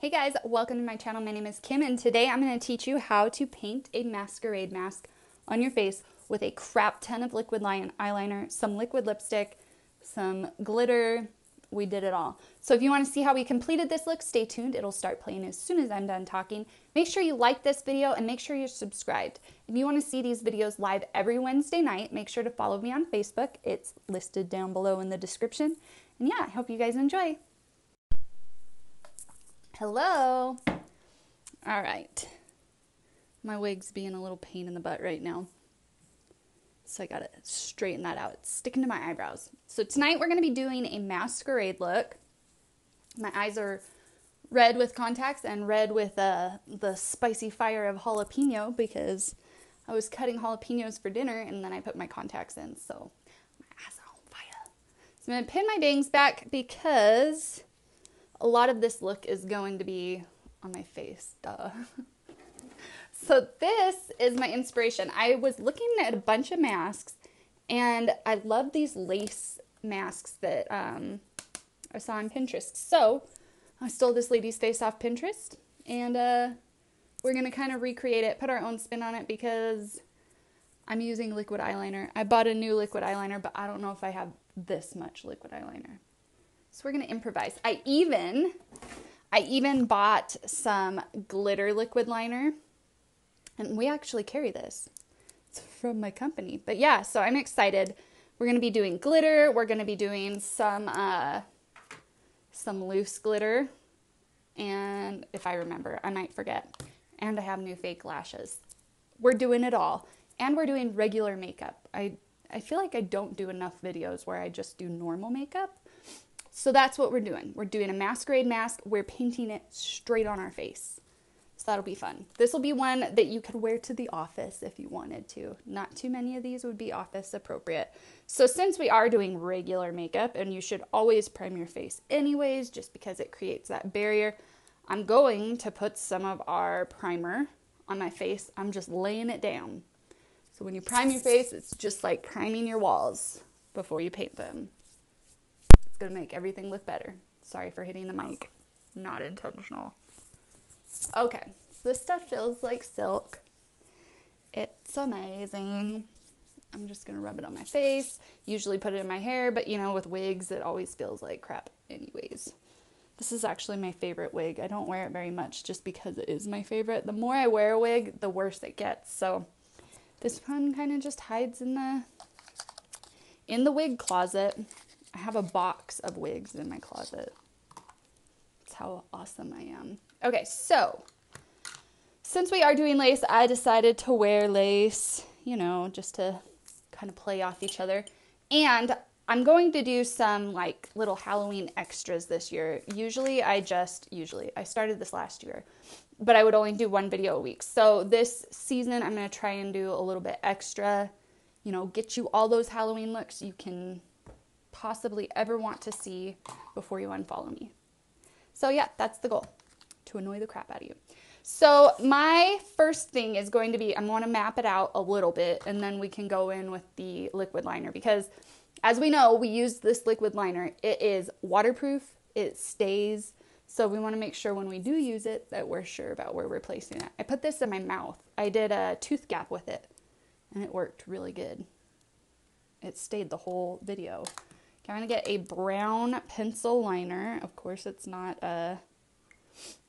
Hey guys, welcome to my channel. My name is Kim and today I'm going to teach you how to paint a masquerade mask on your face with a crap ton of liquid line eyeliner, some liquid lipstick, some glitter. We did it all. So if you want to see how we completed this look, stay tuned. It'll start playing as soon as I'm done talking. Make sure you like this video and make sure you're subscribed. If you want to see these videos live every Wednesday night, make sure to follow me on Facebook. It's listed down below in the description. And yeah, I hope you guys enjoy. Hello. All right. My wig's being a little pain in the butt right now. So I got to straighten that out. It's sticking to my eyebrows. So tonight we're going to be doing a masquerade look. My eyes are red with contacts and red with uh, the spicy fire of jalapeno because I was cutting jalapenos for dinner and then I put my contacts in. So my eyes are on fire. So I'm to pin my bangs back because a lot of this look is going to be on my face, duh. so this is my inspiration. I was looking at a bunch of masks and I love these lace masks that um, I saw on Pinterest. So I stole this lady's face off Pinterest and uh, we're gonna kind of recreate it, put our own spin on it because I'm using liquid eyeliner. I bought a new liquid eyeliner, but I don't know if I have this much liquid eyeliner. So we're going to improvise. I even I even bought some glitter liquid liner. And we actually carry this. It's from my company. But yeah, so I'm excited. We're going to be doing glitter. We're going to be doing some uh some loose glitter. And if I remember, I might forget. And I have new fake lashes. We're doing it all. And we're doing regular makeup. I I feel like I don't do enough videos where I just do normal makeup. So that's what we're doing. We're doing a masquerade mask. We're painting it straight on our face. So that'll be fun. This will be one that you could wear to the office if you wanted to. Not too many of these would be office appropriate. So since we are doing regular makeup and you should always prime your face anyways just because it creates that barrier, I'm going to put some of our primer on my face. I'm just laying it down. So when you prime your face, it's just like priming your walls before you paint them to make everything look better. Sorry for hitting the mic. Not intentional. Okay, so this stuff feels like silk. It's amazing. I'm just going to rub it on my face. Usually put it in my hair, but you know, with wigs, it always feels like crap, anyways. This is actually my favorite wig. I don't wear it very much just because it is my favorite. The more I wear a wig, the worse it gets. So this one kind of just hides in the in the wig closet. I have a box of wigs in my closet. That's how awesome I am. Okay, so since we are doing lace, I decided to wear lace, you know, just to kind of play off each other. And I'm going to do some like little Halloween extras this year. Usually I just, usually, I started this last year, but I would only do one video a week. So this season I'm going to try and do a little bit extra, you know, get you all those Halloween looks you can possibly ever want to see before you unfollow me. So, yeah, that's the goal to annoy the crap out of you. So, my first thing is going to be I'm going to map it out a little bit and then we can go in with the liquid liner because, as we know, we use this liquid liner. It is waterproof, it stays. So, we want to make sure when we do use it that we're sure about where we're placing it. I put this in my mouth, I did a tooth gap with it, and it worked really good. It stayed the whole video. I'm going to get a brown pencil liner. Of course, it's not uh,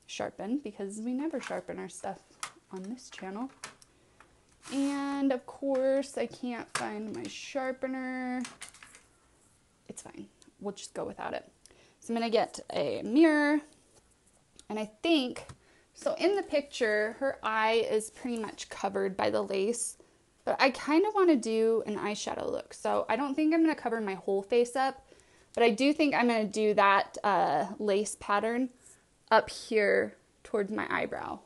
sharpened because we never sharpen our stuff on this channel. And of course, I can't find my sharpener. It's fine. We'll just go without it. So I'm going to get a mirror. And I think, so in the picture, her eye is pretty much covered by the lace. But I kind of want to do an eyeshadow look. So I don't think I'm going to cover my whole face up. But I do think I'm going to do that uh, lace pattern up here towards my eyebrow.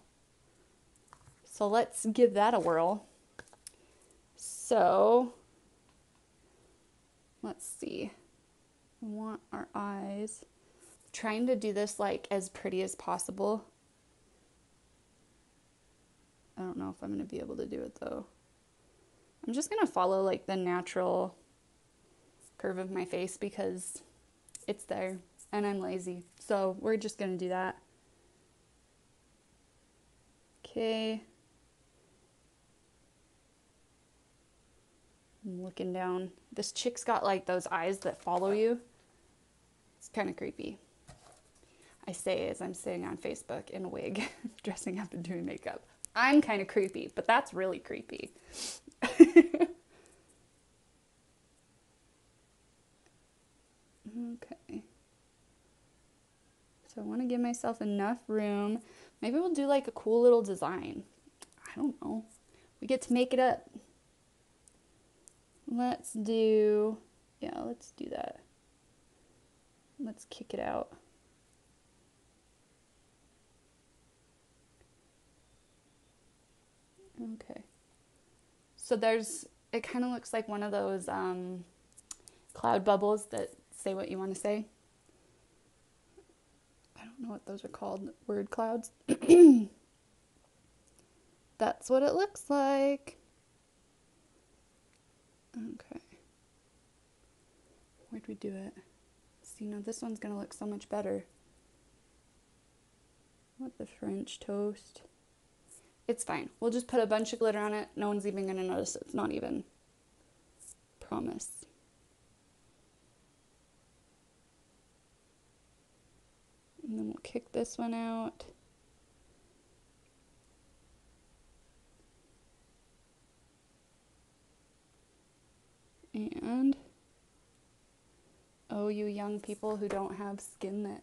So let's give that a whirl. So let's see. We want our eyes. trying to do this like as pretty as possible. I don't know if I'm going to be able to do it though. I'm just going to follow like the natural curve of my face because it's there and I'm lazy. So we're just going to do that. Okay. I'm looking down. This chick's got like those eyes that follow you. It's kind of creepy. I say as I'm sitting on Facebook in a wig, dressing up and doing makeup. I'm kind of creepy, but that's really creepy. okay. So I want to give myself enough room. Maybe we'll do like a cool little design. I don't know. We get to make it up. Let's do, yeah, let's do that. Let's kick it out. Okay. So there's, it kind of looks like one of those um, cloud bubbles that say what you want to say. I don't know what those are called, word clouds. That's what it looks like. Okay. Where'd we do it? See, now this one's going to look so much better. What the French toast? It's fine. We'll just put a bunch of glitter on it. No one's even going to notice. It's not even. Promise. And then we'll kick this one out. And oh, you young people who don't have skin that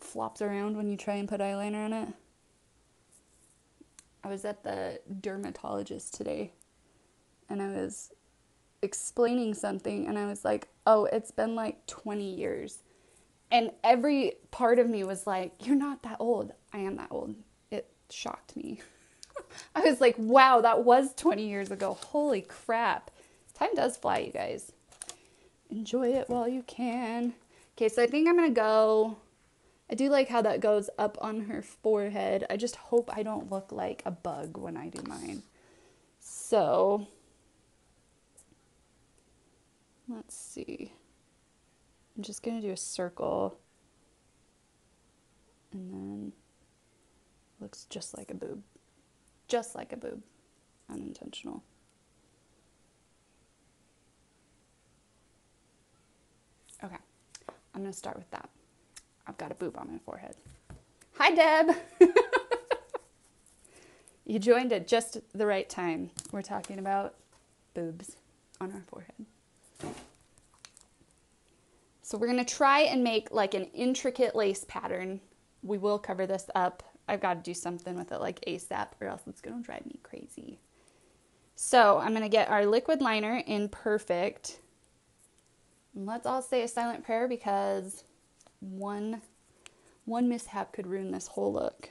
flops around when you try and put eyeliner on it. I was at the dermatologist today and I was explaining something and I was like, "Oh, it's been like 20 years." And every part of me was like, "You're not that old." I am that old. It shocked me. I was like, "Wow, that was 20 years ago. Holy crap." Time does fly, you guys. Enjoy it while you can. Okay, so I think I'm going to go I do like how that goes up on her forehead. I just hope I don't look like a bug when I do mine. So, let's see. I'm just going to do a circle. And then looks just like a boob. Just like a boob. Unintentional. Okay. I'm going to start with that. I've got a boob on my forehead. Hi, Deb. you joined at just the right time. We're talking about boobs on our forehead. So we're going to try and make like an intricate lace pattern. We will cover this up. I've got to do something with it like ASAP or else it's going to drive me crazy. So I'm going to get our liquid liner in perfect. Let's all say a silent prayer because one one mishap could ruin this whole look.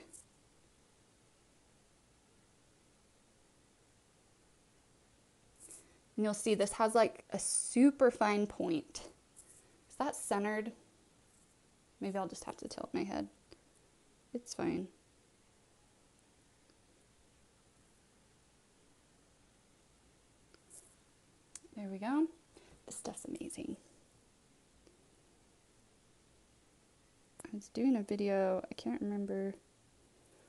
And you'll see this has like a super fine point. Is that centered? Maybe I'll just have to tilt my head. It's fine. There we go. This stuff's amazing. Was doing a video, I can't remember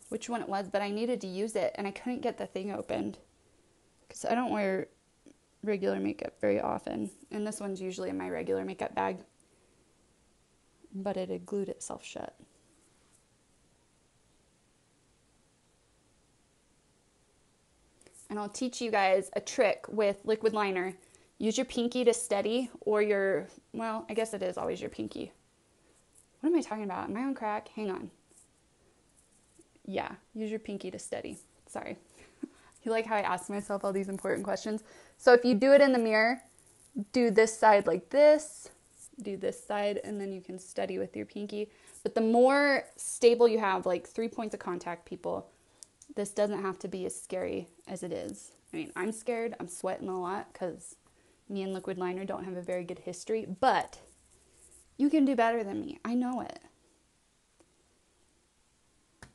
which one it was, but I needed to use it and I couldn't get the thing opened because I don't wear regular makeup very often. And this one's usually in my regular makeup bag, but it had glued itself shut. And I'll teach you guys a trick with liquid liner. Use your pinky to steady, or your, well, I guess it is always your pinky what am I talking about? Am I on crack? Hang on. Yeah, use your pinky to steady. Sorry. you like how I ask myself all these important questions? So if you do it in the mirror, do this side like this, do this side, and then you can steady with your pinky. But the more stable you have, like three points of contact, people, this doesn't have to be as scary as it is. I mean, I'm scared. I'm sweating a lot because me and liquid liner don't have a very good history, but you can do better than me. I know it.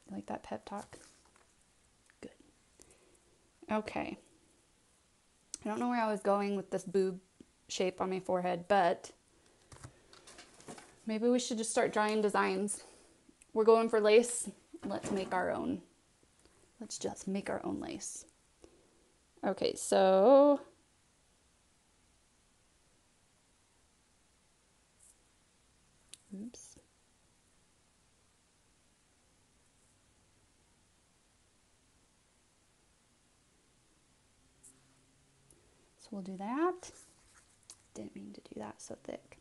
You like that pep talk? Good. Okay. I don't know where I was going with this boob shape on my forehead, but maybe we should just start drawing designs. We're going for lace. Let's make our own Let's just make our own lace. Okay, so oops. So we'll do that. Didn't mean to do that so thick.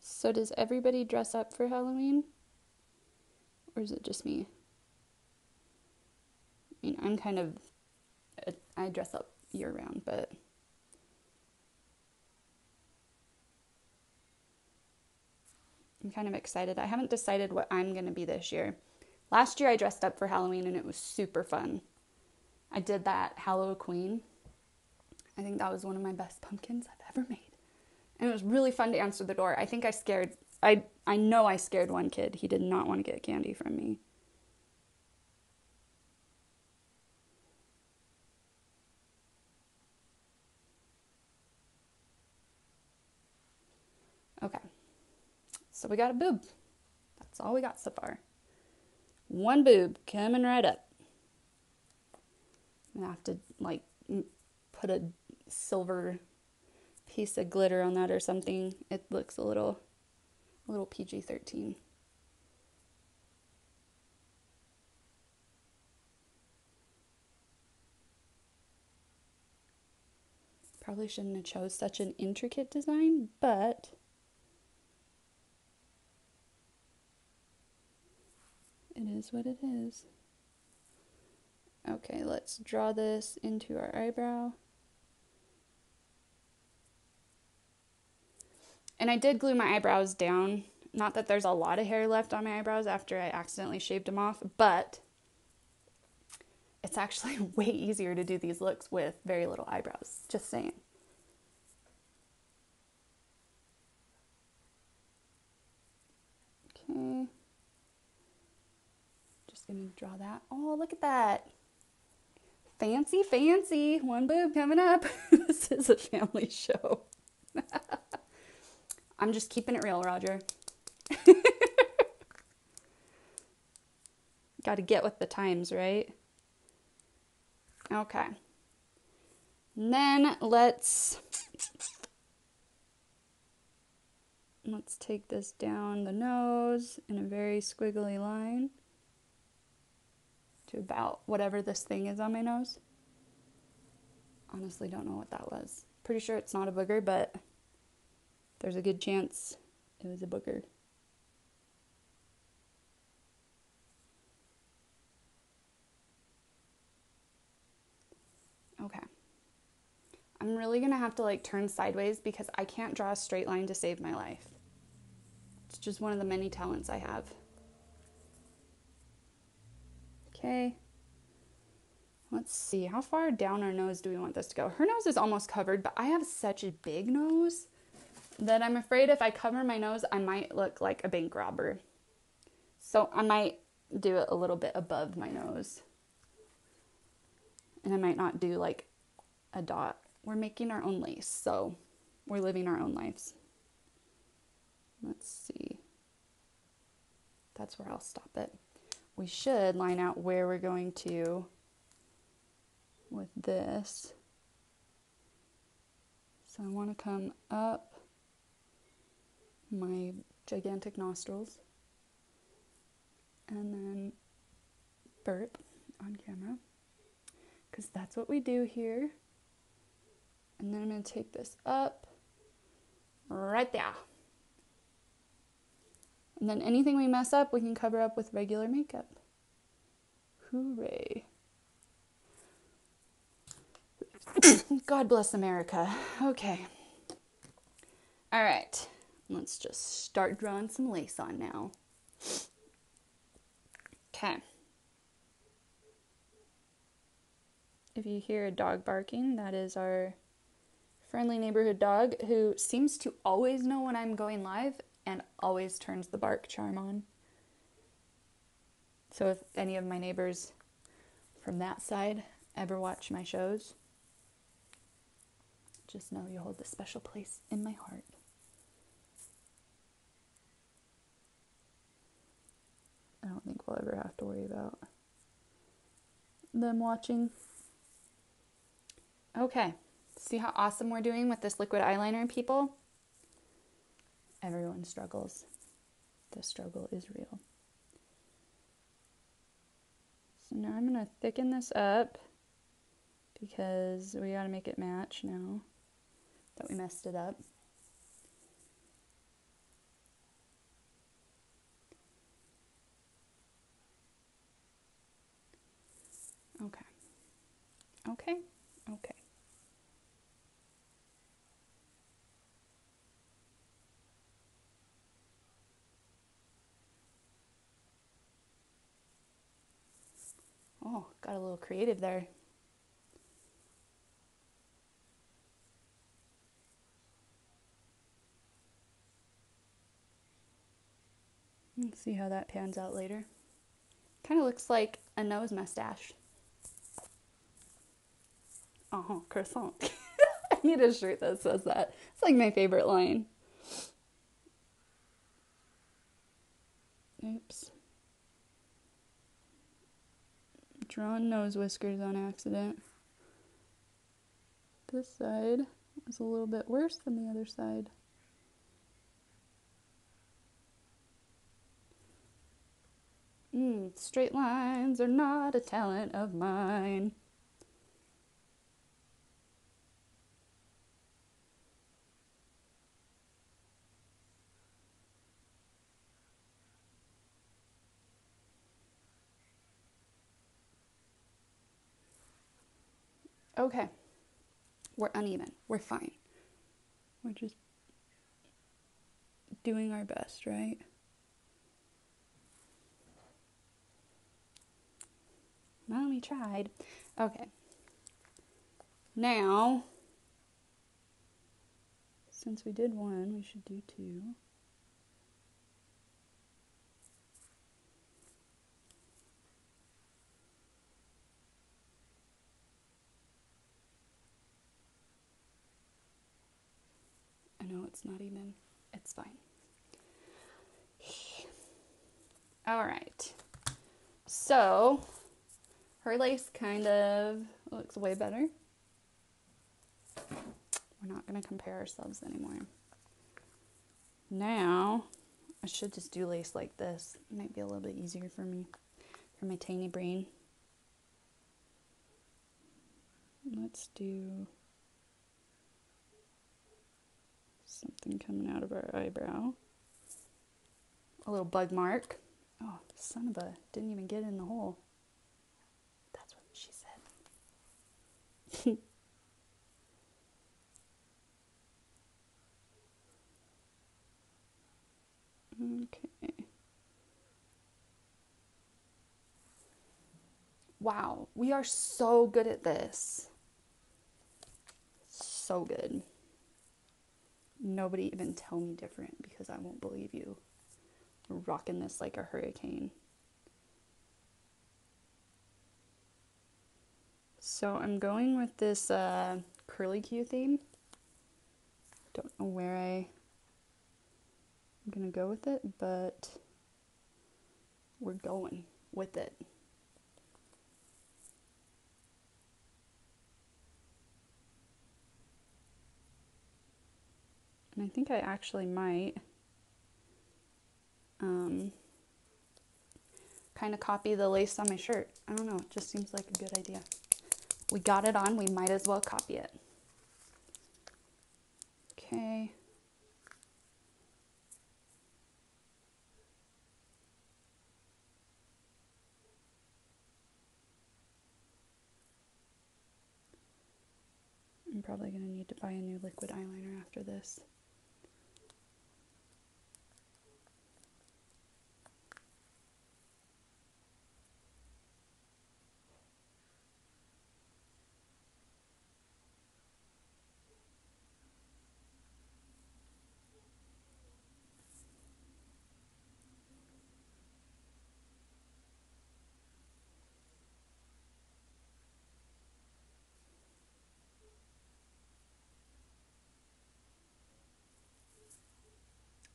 So does everybody dress up for Halloween? Or is it just me? I mean, I'm kind of I dress up year round, but I'm kind of excited. I haven't decided what I'm going to be this year. Last year I dressed up for Halloween and it was super fun. I did that Hallow Queen. I think that was one of my best pumpkins I've ever made. And it was really fun to answer the door. I think I scared I I know I scared one kid. He did not want to get candy from me. Okay. So we got a boob. That's all we got so far. One boob coming right up. I have to like put a silver piece of glitter on that or something. It looks a little a little PG-13. Probably shouldn't have chose such an intricate design, but it is what it is. Okay, let's draw this into our eyebrow. And I did glue my eyebrows down. Not that there's a lot of hair left on my eyebrows after I accidentally shaved them off, but it's actually way easier to do these looks with very little eyebrows. Just saying. Okay. Just gonna draw that. Oh, look at that fancy, fancy. One boob coming up. this is a family show. I'm just keeping it real, Roger. Got to get with the times, right? Okay. And then let's let's take this down the nose in a very squiggly line to about whatever this thing is on my nose. Honestly, don't know what that was. Pretty sure it's not a booger, but there's a good chance it was a booger. Okay. I'm really gonna have to like turn sideways because I can't draw a straight line to save my life. It's just one of the many talents I have. Okay. Let's see, how far down our nose do we want this to go? Her nose is almost covered, but I have such a big nose that I'm afraid if I cover my nose, I might look like a bank robber. So I might do it a little bit above my nose. And I might not do like a dot. We're making our own lace, so we're living our own lives. Let's see. That's where I'll stop it we should line out where we're going to with this. So I want to come up my gigantic nostrils and then burp on camera because that's what we do here. And then I'm going to take this up right there. And then anything we mess up, we can cover up with regular makeup. Hooray. God bless America. Okay. All right. Let's just start drawing some lace on now. Okay. If you hear a dog barking, that is our friendly neighborhood dog who seems to always know when I'm going live and always turns the bark charm on. So if any of my neighbors from that side ever watch my shows, just know you hold a special place in my heart. I don't think we'll ever have to worry about them watching. Okay, see how awesome we're doing with this liquid eyeliner, people? Everyone struggles. The struggle is real. So now I'm going to thicken this up because we got to make it match now that we messed it up. Okay. Okay. Okay. Oh, got a little creative there. Let's see how that pans out later. Kind of looks like a nose mustache. Huh, croissant. I need a shirt that says that. It's like my favorite line. Oops. Drawn nose whiskers on accident. This side is a little bit worse than the other side. Mm, straight lines are not a talent of mine. Okay. We're uneven. We're fine. We're just doing our best, right? Well, we tried. Okay. Now, since we did one, we should do two. I know it's not even, it's fine. All right. So, her lace kind of looks way better. We're not going to compare ourselves anymore. Now, I should just do lace like this. It might be a little bit easier for me, for my tiny brain. Let's do something coming out of our eyebrow. A little bug mark. Oh, son of a, didn't even get in the hole. That's what she said. okay. Wow, we are so good at this. So good. Nobody even tell me different because I won't believe you. Rocking this like a hurricane. So I'm going with this uh, curly Q theme. Don't know where I I'm gonna go with it, but we're going with it. And I think I actually might um, kind of copy the lace on my shirt. I don't know, it just seems like a good idea. We got it on, we might as well copy it. Okay. I'm probably going to need to buy a new liquid eyeliner after this.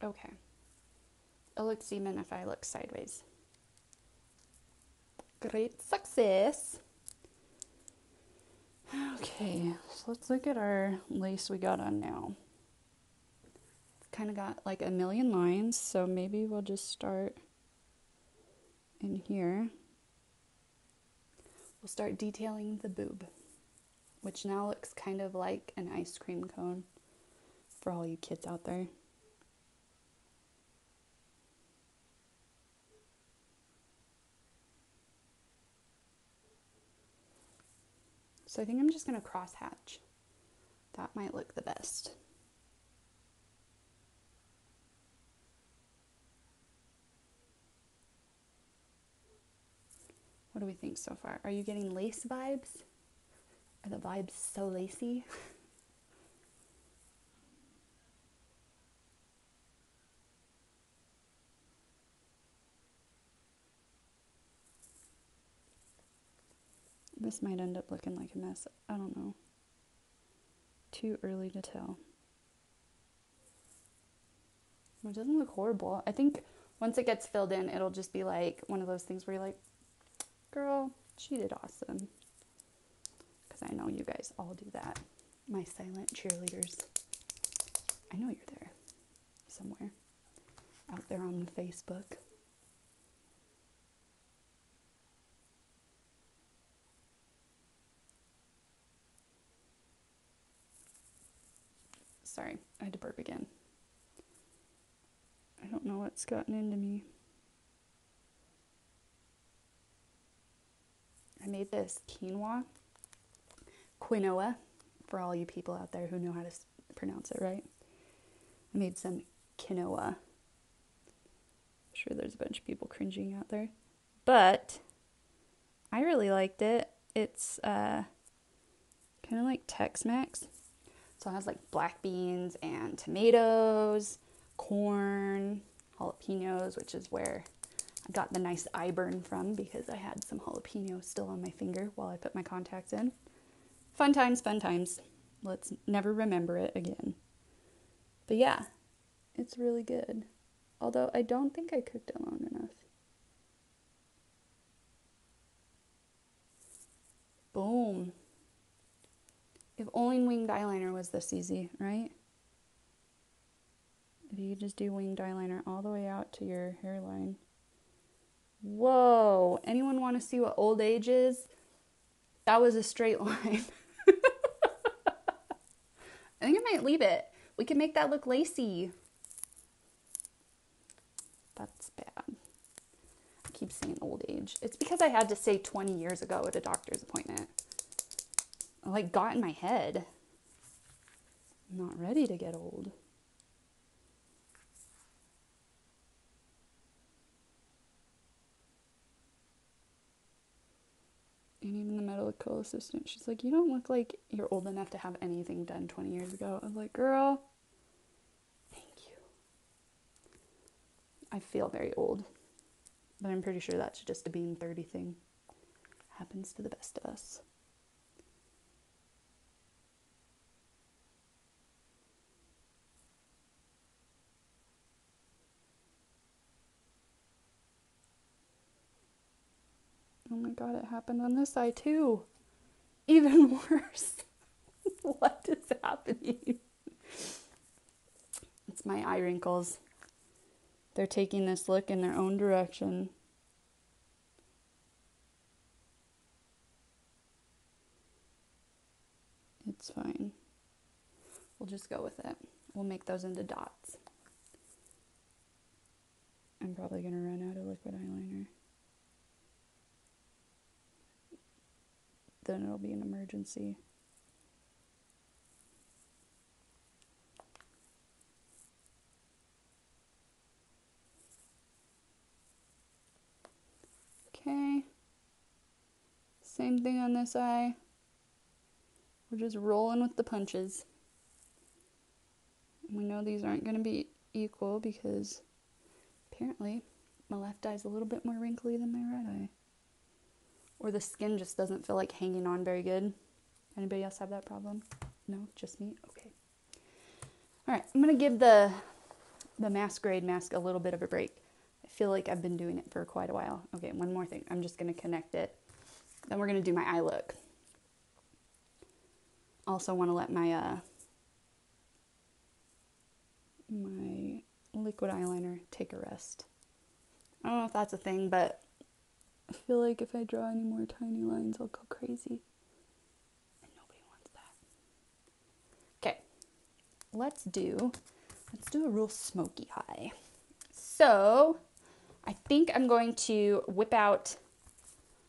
Okay. It looks even if I look sideways. Great success. Okay, so let's look at our lace we got on now. Kind of got like a million lines, so maybe we'll just start in here. We'll start detailing the boob, which now looks kind of like an ice cream cone for all you kids out there. So I think I'm just going to cross hatch. That might look the best. What do we think so far? Are you getting lace vibes? Are the vibes so lacy? This might end up looking like a mess. I don't know. Too early to tell. It doesn't look horrible. I think once it gets filled in, it'll just be like one of those things where you're like, girl, she did awesome. Because I know you guys all do that. My silent cheerleaders. I know you're there somewhere out there on the Facebook. Sorry, I had to burp again. I don't know what's gotten into me. I made this quinoa, quinoa, for all you people out there who know how to pronounce it right. I made some quinoa. I'm sure there's a bunch of people cringing out there. But I really liked it. It's uh, kind of like Tex Mex. So it has like black beans and tomatoes, corn, jalapenos, which is where I got the nice eye burn from because I had some jalapenos still on my finger while I put my contacts in. Fun times, fun times. Let's never remember it again. But yeah, it's really good. Although I don't think I cooked it long enough. Boom. If only winged eyeliner was this easy, right? If you just do winged eyeliner all the way out to your hairline. Whoa! Anyone want to see what old age is? That was a straight line. I think I might leave it. We can make that look lacy. That's bad. I keep saying old age. It's because I had to say 20 years ago at a doctor's appointment like got in my head. I'm not ready to get old. And even the medical assistant, she's like, You don't look like you're old enough to have anything done 20 years ago. I was like, Girl, thank you. I feel very old, but I'm pretty sure that's just a being 30 thing. Happens to the best of us. Oh my god, it happened on this side too. Even worse. what is happening? It's my eye wrinkles. They're taking this look in their own direction. It's fine. We'll just go with it. We'll make those into dots. I'm probably going to run out of liquid eyeliner. Then it'll be an emergency. Okay. Same thing on this eye. We're just rolling with the punches. We know these aren't going to be equal because apparently my left eye is a little bit more wrinkly than my right eye or the skin just doesn't feel like hanging on very good. Anybody else have that problem? No, just me. Okay. All right, I'm gonna give the the masquerade mask a little bit of a break. I feel like I've been doing it for quite a while. Okay, one more thing. I'm just going to connect it. Then we're going to do my eye look. Also want to let my uh my liquid eyeliner take a rest. I don't know if that's a thing, but I feel like if I draw any more tiny lines, I'll go crazy. And nobody wants that. Okay. Let's do let's do a real smoky eye. So, I think I'm going to whip out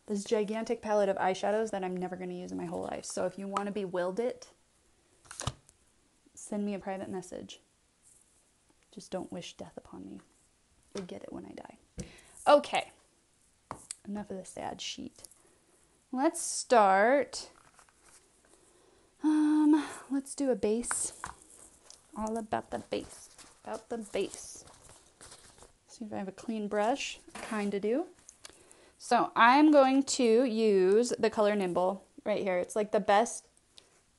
this gigantic palette of eyeshadows that I'm never going to use in my whole life. So if you want to be willed it, send me a private message. Just don't wish death upon me. You'll get it when I die. Okay. Enough of the sad sheet. Let's start. Um, let's do a base. All about the base. About the base. See if I have a clean brush. Kind of do. So I'm going to use the color Nimble right here. It's like the best,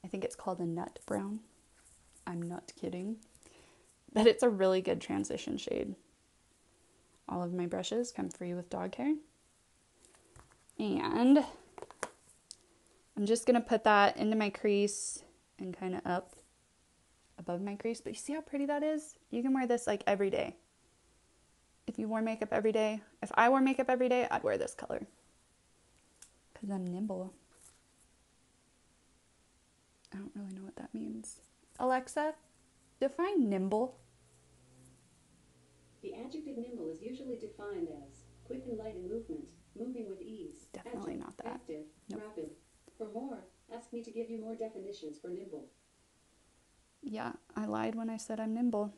I think it's called a nut brown. I'm not kidding. But it's a really good transition shade. All of my brushes come free with dog hair. And I'm just going to put that into my crease and kind of up above my crease. But you see how pretty that is? You can wear this like every day if you wore makeup every day. If I wore makeup every day, I'd wear this color. Because I'm nimble. I don't really know what that means. Alexa, define nimble. The adjective nimble is usually defined as quick and light in movement, moving with ease. Definitely not that. Active, Nope. rapid. For more, ask me to give you more definitions for nimble. Yeah, I lied when I said I'm nimble.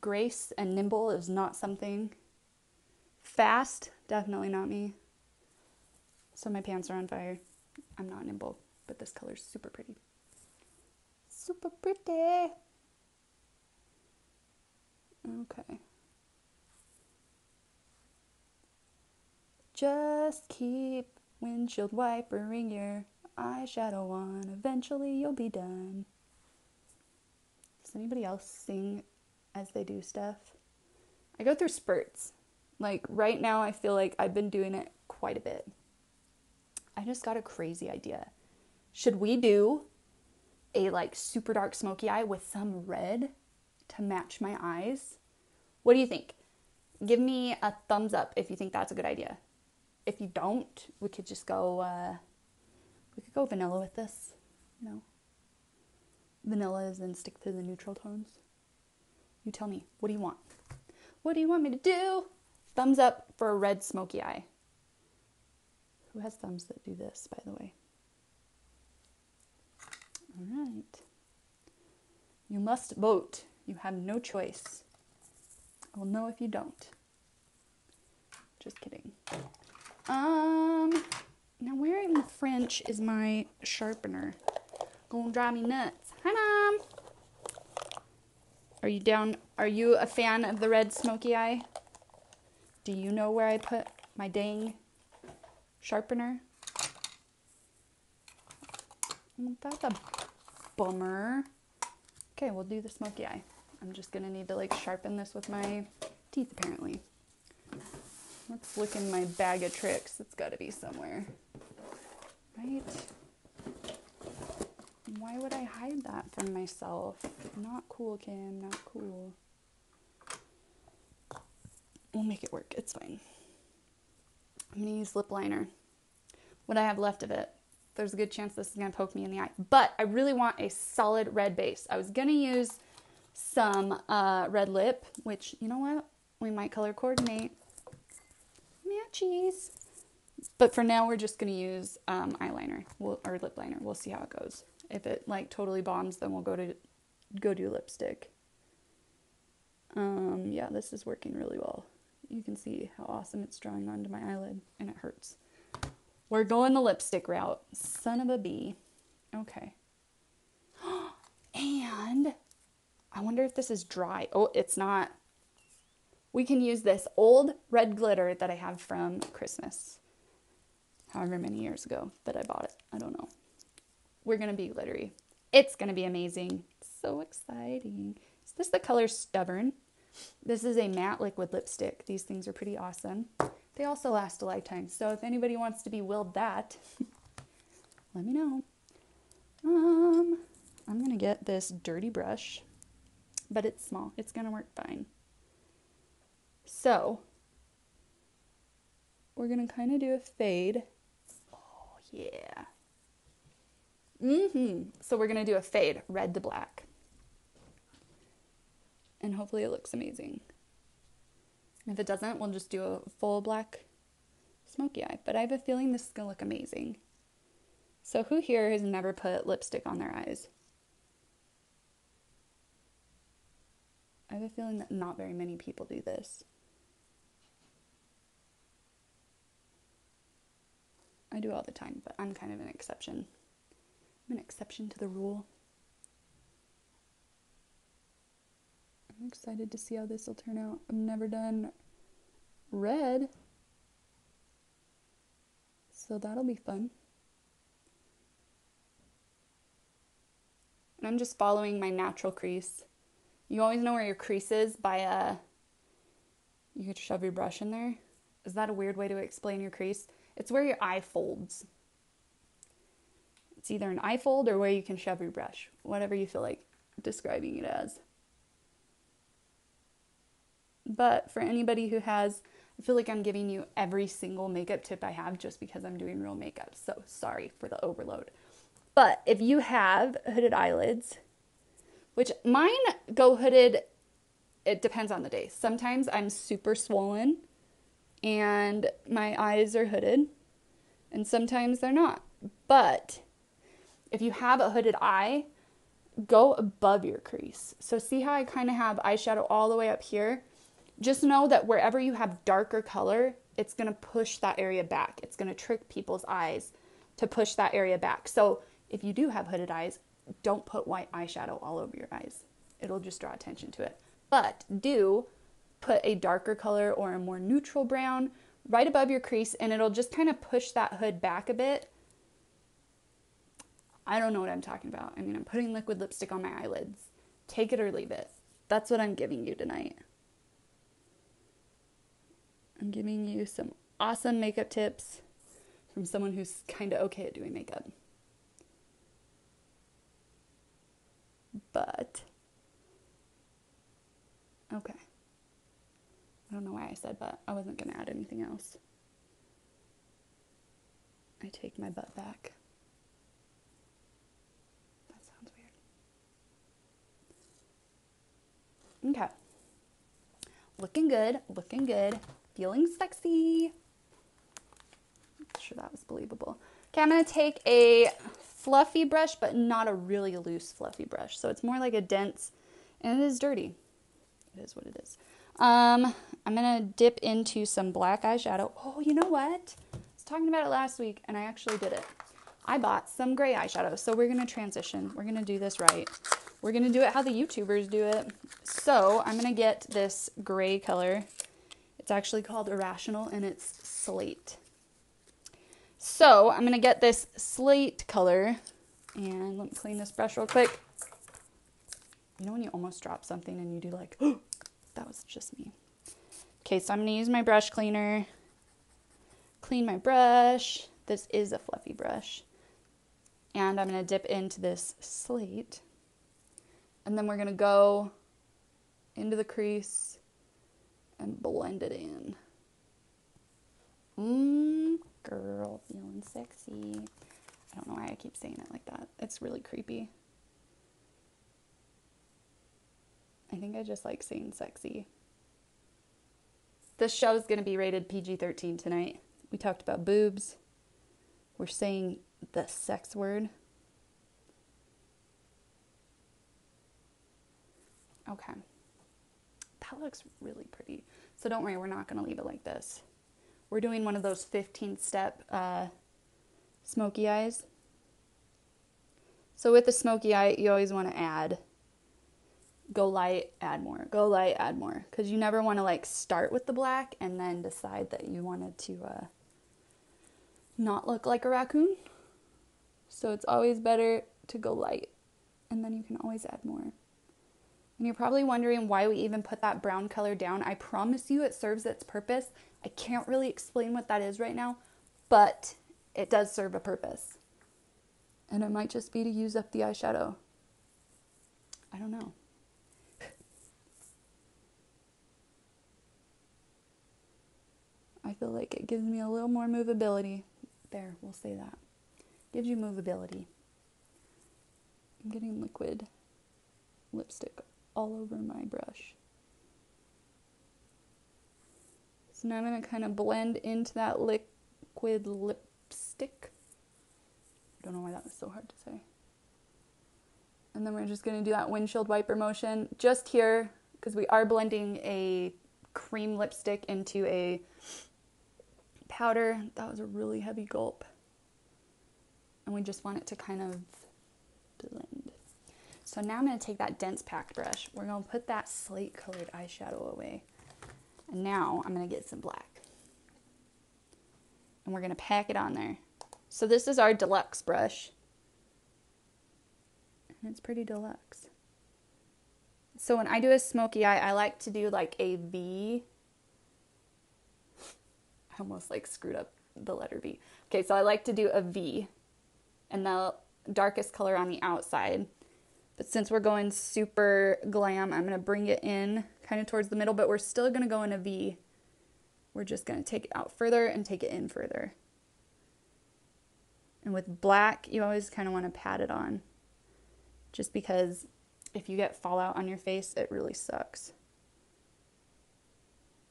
Grace and nimble is not something. Fast, definitely not me. So my pants are on fire. I'm not nimble, but this color's super pretty. Super pretty. Okay. Just keep windshield wipering your eyeshadow on. Eventually you'll be done. Does anybody else sing as they do stuff? I go through spurts. Like right now, I feel like I've been doing it quite a bit. I just got a crazy idea. Should we do a like super dark smoky eye with some red to match my eyes? What do you think? Give me a thumbs up if you think that's a good idea. If you don't, we could just go. Uh, we could go vanilla with this. No. Vanilla is and stick to the neutral tones. You tell me. What do you want? What do you want me to do? Thumbs up for a red smoky eye. Who has thumbs that do this, by the way? All right. You must vote. You have no choice. I will know if you don't. Just kidding. Um, now where in the French is my sharpener? Gonna drive me nuts. Hi, mom. Are you down? Are you a fan of the red smoky eye? Do you know where I put my dang sharpener? Mm, That's a bummer. Okay, we'll do the smoky eye. I'm just gonna need to like sharpen this with my teeth apparently. Let's look in my bag of tricks. It's gotta be somewhere. Right? Why would I hide that from myself? Not cool, Kim. Not cool. We'll make it work. It's fine. I'm gonna use lip liner. What I have left of it. There's a good chance this is gonna poke me in the eye. But I really want a solid red base. I was gonna use some uh, red lip, which, you know what? We might color coordinate. Matchies. But for now, we're just gonna use um, eyeliner we'll, or lip liner. We'll see how it goes. If it like totally bombs, then we'll go to go do lipstick. Um, yeah, this is working really well. You can see how awesome it's drawing onto my eyelid, and it hurts. We're going the lipstick route. Son of a bee. Okay. and I wonder if this is dry. Oh, it's not. We can use this old red glitter that I have from Christmas. However many years ago that I bought it. I don't know. We're going to be glittery. It's going to be amazing. So exciting. Is this the color Stubborn? This is a matte liquid lipstick. These things are pretty awesome. They also last a lifetime. So if anybody wants to be willed that, let me know. Um, I'm going to get this dirty brush, but it's small. It's going to work fine. So, we're to kind of do a fade. Oh, yeah. Mm-hmm. So we're to do a fade, red to black. And hopefully it looks amazing. If it doesn't, we'll just do a full black smoky eye. But I have a feeling this is to look amazing. So who here has never put lipstick on their eyes? I have a feeling that not very many people do this. I do all the time, but I'm kind of an exception. I'm an exception to the rule. I'm excited to see how this will turn out. I've never done red, so that'll be fun. And I'm just following my natural crease. You always know where your crease is by a. Uh, you could shove your brush in there. Is that a weird way to explain your crease? It's where your eye folds. It's either an eye fold or where you can shove your brush, whatever you feel like describing it as. But for anybody who has, I feel like I'm giving you every single makeup tip I have just because I'm doing real makeup. So sorry for the overload. But if you have hooded eyelids, which mine go hooded, it depends on the day. Sometimes I'm super swollen and my eyes are hooded, and sometimes they're not. But if you have a hooded eye, go above your crease. So, see how I kind of have eyeshadow all the way up here? Just know that wherever you have darker color, it's going to push that area back. It's going to trick people's eyes to push that area back. So, if you do have hooded eyes, don't put white eyeshadow all over your eyes. It'll just draw attention to it. But do put a darker color or a more neutral brown right above your crease and it'll just kind of push that hood back a bit. I don't know what I'm talking about. I mean, I'm putting liquid lipstick on my eyelids. Take it or leave it. That's what I'm giving you tonight. I'm giving you some awesome makeup tips from someone who's kind of okay at doing makeup. But, okay. I don't know why I said but. I wasn't going to add anything else. I take my butt back. That sounds weird. Okay. Looking good, looking good, feeling sexy. Not sure that was believable. Okay, I'm going to take a fluffy brush, but not a really loose fluffy brush. So it's more like a dense, and it is dirty. It is what it is. Um, I'm going to dip into some black eyeshadow. Oh, you know what? I was talking about it last week and I actually did it. I bought some gray eyeshadow. So we're going to transition. We're going to do this right. We're going to do it how the YouTubers do it. So I'm going to get this gray color. It's actually called Irrational and it's slate. So I'm going to get this slate color and let me clean this brush real quick. You know when you almost drop something and you do like, oh, that was just me. Okay, so I'm going to use my brush cleaner. Clean my brush. This is a fluffy brush. And I'm going to dip into this slate. And then we're going to go into the crease and blend it in. Mmm, girl, feeling sexy. I don't know why I keep saying it like that. It's really creepy. I think I just like saying sexy. This show is going to be rated PG 13 tonight. We talked about boobs. We're saying the sex word. Okay. That looks really pretty. So don't worry, we're not going to leave it like this. We're doing one of those 15 step uh, smoky eyes. So with the smoky eye, you always want to add go light, add more, go light, add more. Because you never want to like start with the black and then decide that you wanted to uh, not look like a raccoon. So it's always better to go light and then you can always add more. And you're probably wondering why we even put that brown color down. I promise you it serves its purpose. I can't really explain what that is right now, but it does serve a purpose. And it might just be to use up the eyeshadow. I don't know. I feel like it gives me a little more movability. There, we'll say that. Gives you movability. I'm getting liquid lipstick all over my brush. So now I'm going to kind of blend into that liquid lipstick. Don't know why that was so hard to say. And then we're just going to do that windshield wiper motion just here because we are blending a cream lipstick into a powder. That was a really heavy gulp. And we just want it to kind of blend. So now I'm going to take that dense packed brush. We're going to put that slate colored eyeshadow away. And now I'm going to get some black. And we're going to pack it on there. So this is our deluxe brush. And it's pretty deluxe. So when I do a smoky eye, I like to do like a V. I almost like screwed up the letter V. Okay, so I like to do a V and the darkest color on the outside. But since we're going super glam, I'm to bring it in kind of towards the middle, but we're still to go in a V. We're just to take it out further and take it in further. And with black, you always kind of want to pat it on. Just because if you get fallout on your face, it really sucks.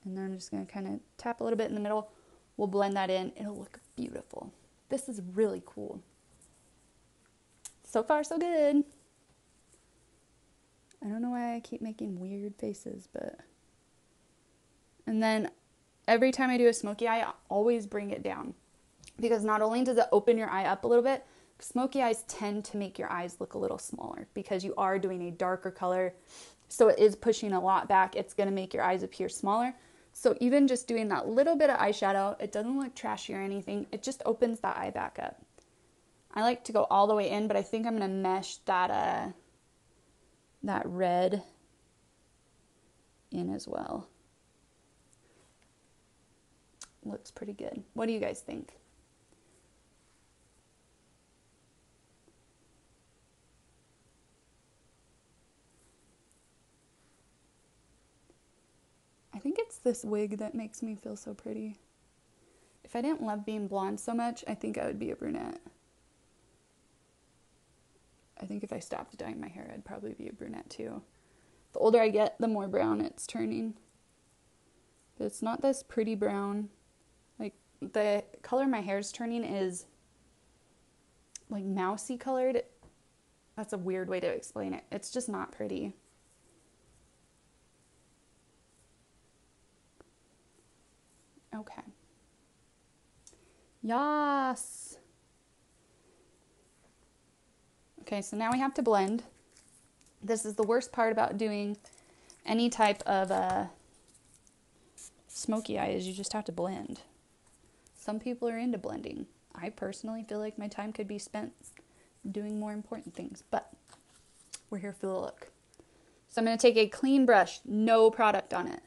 And then I'm just going to kind of tap a little bit in the middle. We'll blend that in. It'll look beautiful. This is really cool. So far, so good. I don't know why I keep making weird faces, but. And then every time I do a smoky eye, I always bring it down. Because not only does it open your eye up a little bit, smoky eyes tend to make your eyes look a little smaller because you are doing a darker color. So it is pushing a lot back. It's going to make your eyes appear smaller. So even just doing that little bit of eyeshadow, it doesn't look trashy or anything. It just opens that eye back up. I like to go all the way in, but I think I'm going to mesh that uh that red in as well. Looks pretty good. What do you guys think? I think it's this wig that makes me feel so pretty. If I didn't love being blonde so much, I think I would be a brunette. I think if I stopped dyeing my hair, I'd probably be a brunette too. The older I get, the more brown it's turning. But it's not this pretty brown. Like the color my hair's turning is like mousy colored. That's a weird way to explain it. It's just not pretty. Okay. Yes. Okay, so now we have to blend. This is the worst part about doing any type of uh, smoky eye is you just have to blend. Some people are into blending. I personally feel like my time could be spent doing more important things, but we're here for the look. So I'm going to take a clean brush, no product on it.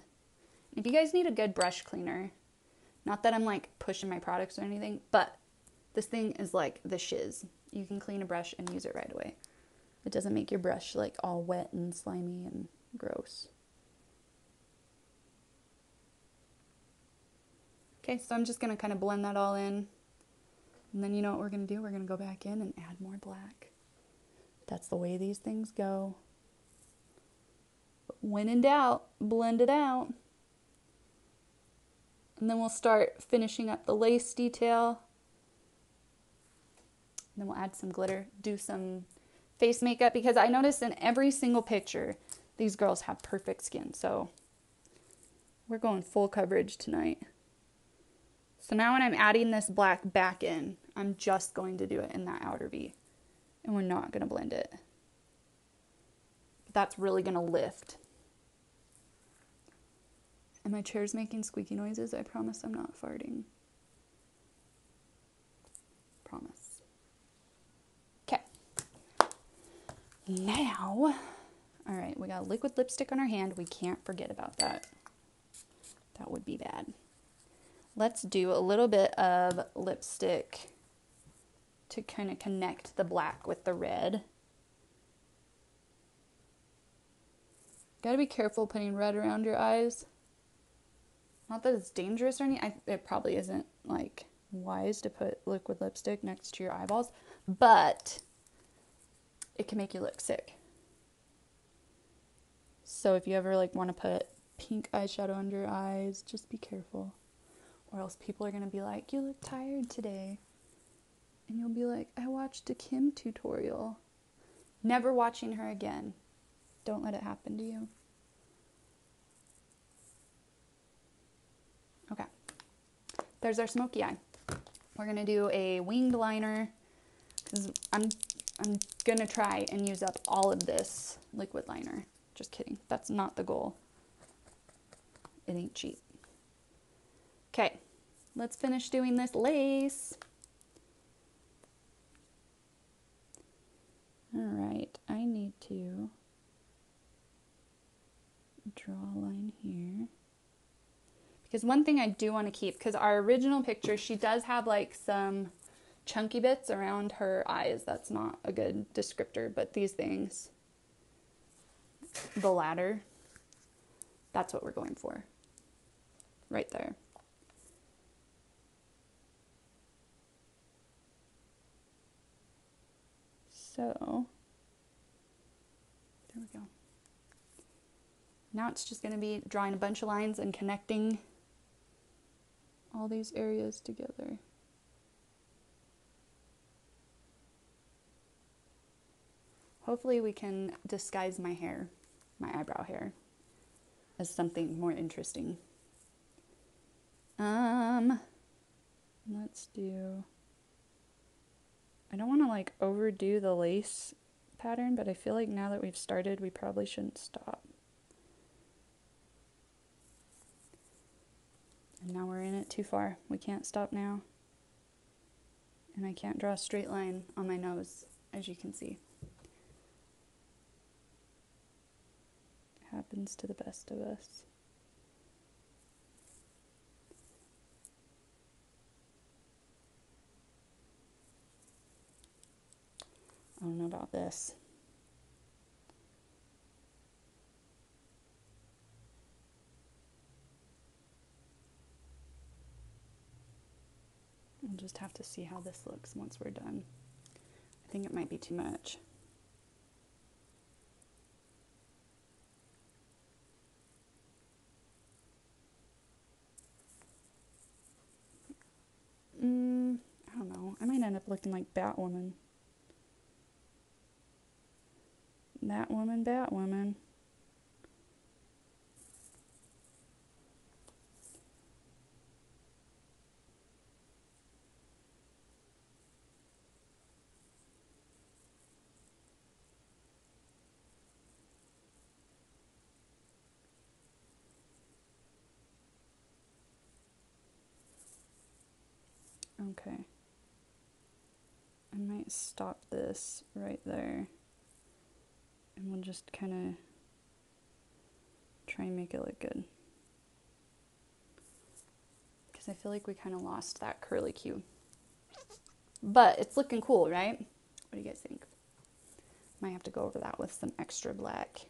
If you guys need a good brush cleaner, not that I'm like pushing my products or anything, but this thing is like the shiz. You can clean a brush and use it right away. It doesn't make your brush like all wet and slimy and gross. Okay, so I'm just to kind of blend that all in. And then you know what we're to do? We're to go back in and add more black. That's the way these things go. When in doubt, blend it out. And then we'll start finishing up the lace detail. And then we'll add some glitter, do some face makeup because I noticed in every single picture these girls have perfect skin. So we're going full coverage tonight. So now when I'm adding this black back in, I'm just going to do it in that outer V. And we're not going to blend it. That's really going to lift. And my chair's making squeaky noises. I promise I'm not farting. Promise. Okay. Now All right, we got liquid lipstick on our hand. We can't forget about that. That would be bad. Let's do a little bit of lipstick to kind of connect the black with the red. Gotta be careful putting red around your eyes. Not that it's dangerous or anything. It probably isn't like wise to put liquid lipstick next to your eyeballs, but it can make you look sick. So if you ever like want to put pink eyeshadow under your eyes, just be careful. Or else people are going to be like, "You look tired today." And you'll be like, "I watched a Kim tutorial." Never watching her again. Don't let it happen to you. Okay. There's our smoky eye. We're going to do a winged liner cuz I'm I'm going to try and use up all of this liquid liner. Just kidding. That's not the goal. It ain't cheap. Okay, let's finish doing this lace. All right, I need to draw a line here. Because one thing I do want to keep, because our original picture, she does have like some chunky bits around her eyes. That's not a good descriptor, but these things, the ladder, that's what we're going for. Right there. So, there we go. Now it's just going to be drawing a bunch of lines and connecting all these areas together. Hopefully, we can disguise my hair, my eyebrow hair, as something more interesting. Um, let's do. I don't want to like overdo the lace pattern, but I feel like now that we've started, we probably shouldn't stop. And now we're in it too far. We can't stop now. And I can't draw a straight line on my nose, as you can see. happens to the best of us. I don't know about this. We'll just have to see how this looks once we're done. I think it might be too much. Mm, I don't know. I might end up looking like Batwoman. Batwoman, Batwoman. Okay. I might stop this right there. And we'll just kind of try and make it look good. Because I feel like we kind of lost that curly cue. But it's looking cool, right? What do you guys think? Might have to go over that with some extra black.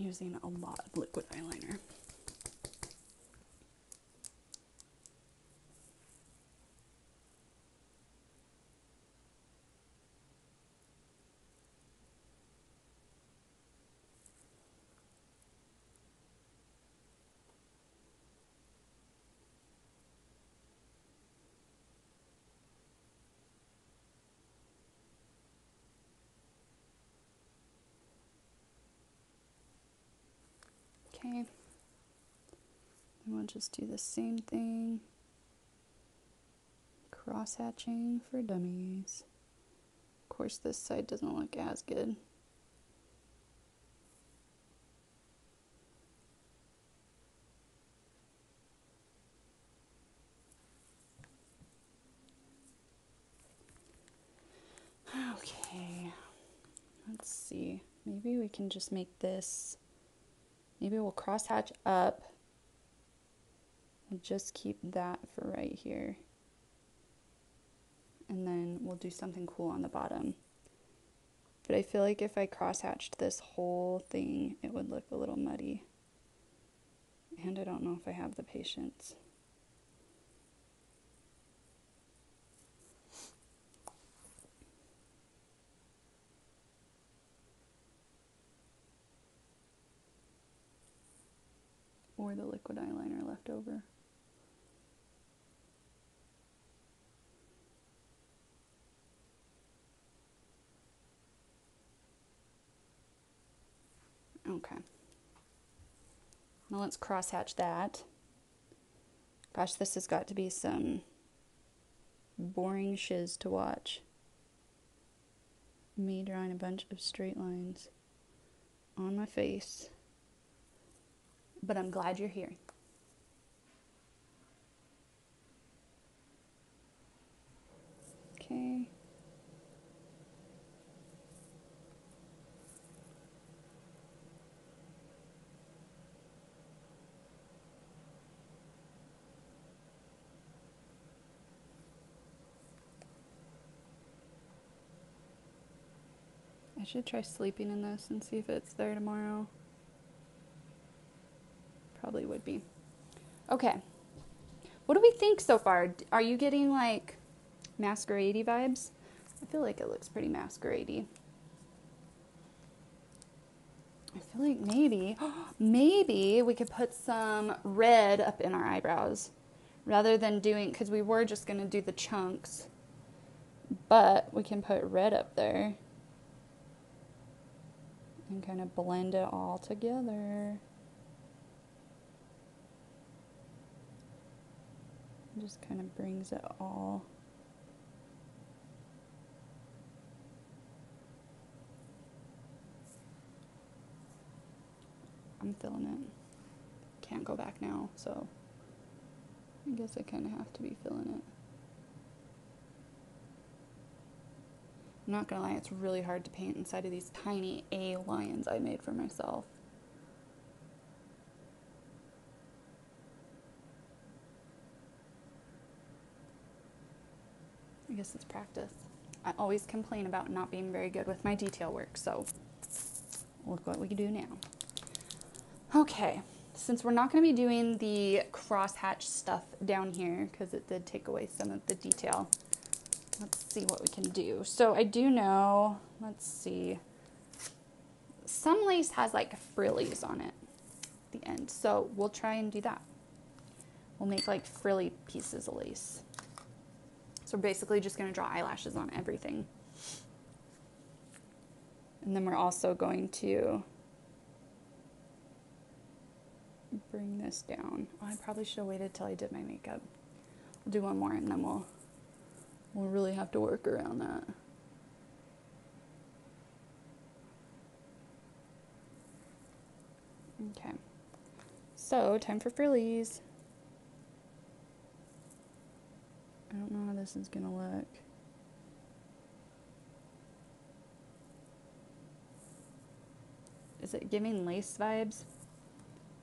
I'm using a lot of liquid eyeliner. just do the same thing. Cross hatching for dummies. Of course, this side doesn't look as good. Okay, let's see. Maybe we can just make this, maybe we'll cross hatch up We'll just keep that for right here. And then we'll do something cool on the bottom. But I feel like if I cross hatched this whole thing, it would look a little muddy. And I don't know if I have the patience. Or the liquid eyeliner left over. Now let's crosshatch that. Gosh, this has got to be some boring shiz to watch. Me drawing a bunch of straight lines on my face. But I'm glad you're here. Okay. Should try sleeping in this and see if it's there tomorrow. Probably would be. Okay. What do we think so far? Are you getting like masqueradey vibes? I feel like it looks pretty masqueradey. I feel like maybe, maybe we could put some red up in our eyebrows rather than doing, because we were just going to do the chunks, but we can put red up there and kind of blend it all together. Just kind of brings it all. I'm feeling it. Can't go back now, so I guess I kind of have to be feeling it. I'm not gonna lie, it's really hard to paint inside of these tiny A lions I made for myself. I guess it's practice. I always complain about not being very good with my detail work, so look what we can do now. Okay, since we're not going to be doing the crosshatch stuff down here because it did take away some of the detail, let's see what we can do. So I do know, let's see, some lace has like frillies on it the end. So we'll try and do that. We'll make like frilly pieces of lace. So we're basically just going to draw eyelashes on everything. And then we're also going to bring this down. Oh, I probably should have waited till I did my makeup. We'll do one more and then we'll we'll really have to work around that. Okay. So, time for frillies. I don't know how this is going to look. Is it giving lace vibes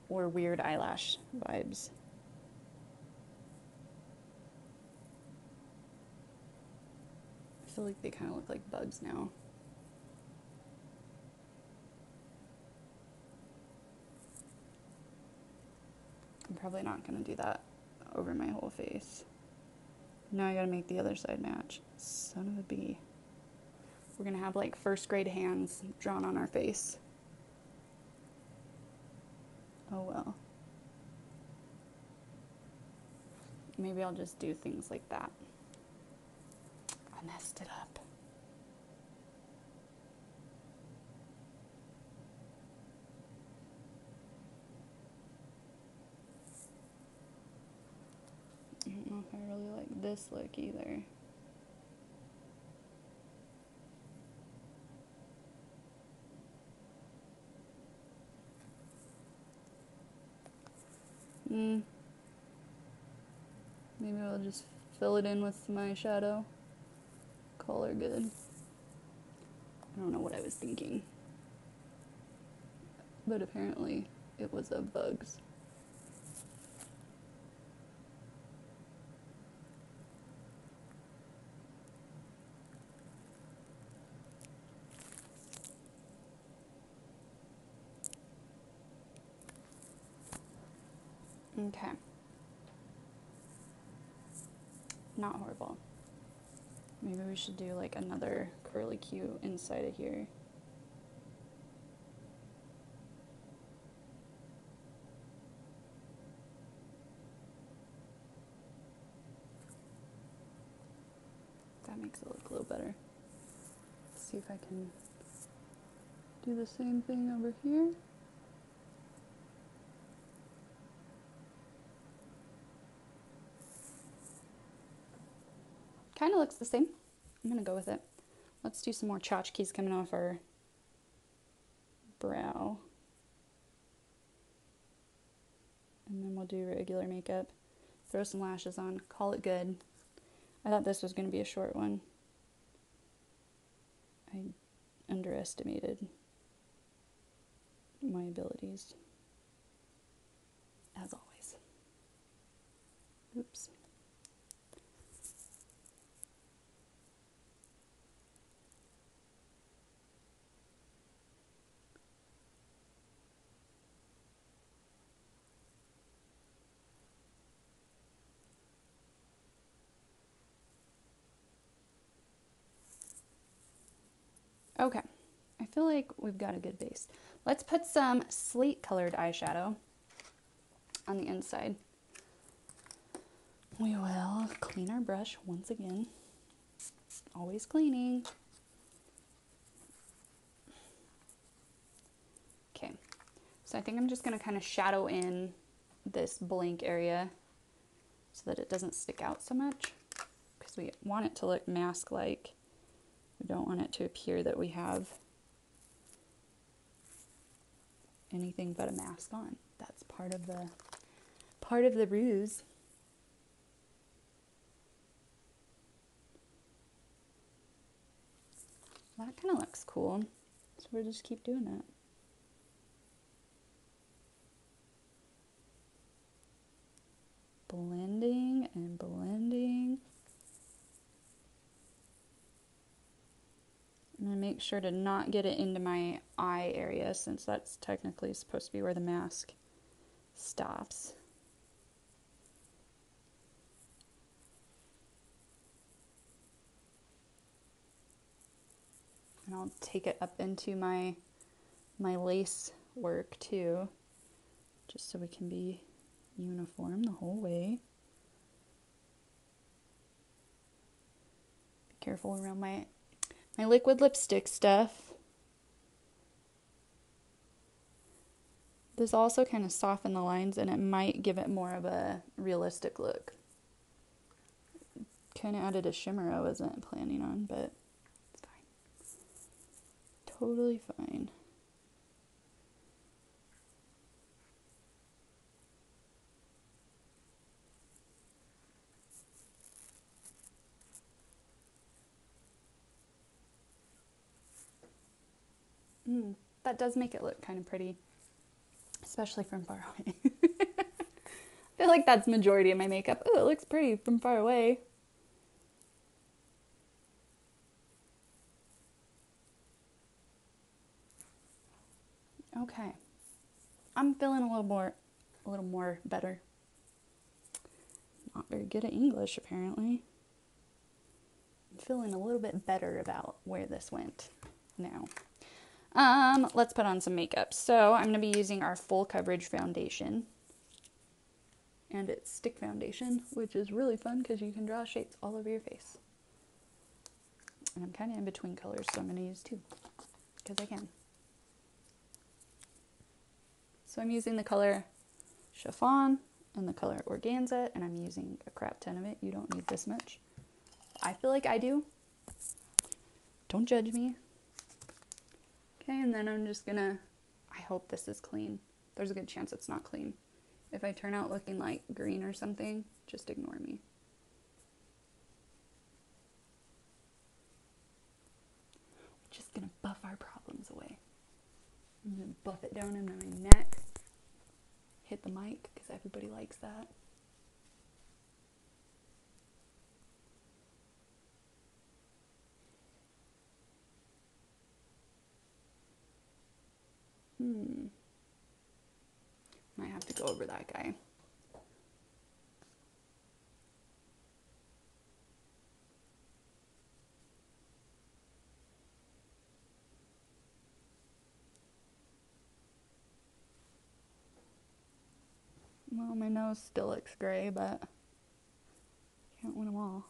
or weird eyelash vibes? Feel like they kind of look like bugs now. I'm probably not going to do that over my whole face. Now I gotta make the other side match. Son of a bee. We're gonna have like first grade hands drawn on our face. Oh well. Maybe I'll just do things like that. I messed it up. I don't know if I really like this look either. Hmm. Maybe I'll just fill it in with my shadow. Call her good. I don't know what I was thinking. but apparently it was of bugs. Okay. Not horrible. Maybe we should do like another curly Q inside of here. That makes it look a little better. Let's see if I can do the same thing over here. Kind of looks the same. I'm gonna go with it. Let's do some more tchotchkes coming off our brow. And then we'll do regular makeup. Throw some lashes on, call it good. I thought this was gonna be a short one. I underestimated my abilities. As always. Oops. Okay, I feel like we've got a good base. Let's put some slate colored eyeshadow on the inside. We will clean our brush once again. Always cleaning. Okay, so I think I'm just gonna kind of shadow in this blank area so that it doesn't stick out so much because we want it to look mask-like. We don't want it to appear that we have anything but a mask on. That's part of the part of the ruse. That kind of looks cool. So we'll just keep doing it. Blending and blending. To make sure to not get it into my eye area since that's technically supposed to be where the mask stops. And I'll take it up into my my lace work too, just so we can be uniform the whole way. Be careful around my my liquid lipstick stuff. This also kind of soften the lines and it might give it more of a realistic look. Kind of added a shimmer I wasn't planning on, but it's fine. Totally fine. Mm, that does make it look kind of pretty, especially from far away. I feel like that's majority of my makeup. Oh, it looks pretty from far away. Okay. I'm feeling a little more a little more better. Not very good at English apparently. I'm feeling a little bit better about where this went now. Um, let's put on some makeup. So I'm going to be using our full coverage foundation. And it's stick foundation, which is really fun because you can draw shapes all over your face. And I'm kind of in between colors, so I'm going to use two because I can. So I'm using the color chiffon and the color organza, and I'm using a crap ton of it. You don't need this much. I feel like I do. Don't judge me. Okay, and then I'm just gonna, I hope this is clean. There's a good chance it's not clean. If I turn out looking like green or something, just ignore me. We're just gonna buff our problems away. I'm gonna buff it down into my neck. Hit the mic because everybody likes that. Hmm. Might have to go over that guy. Well, my nose still looks gray, but can't win them all.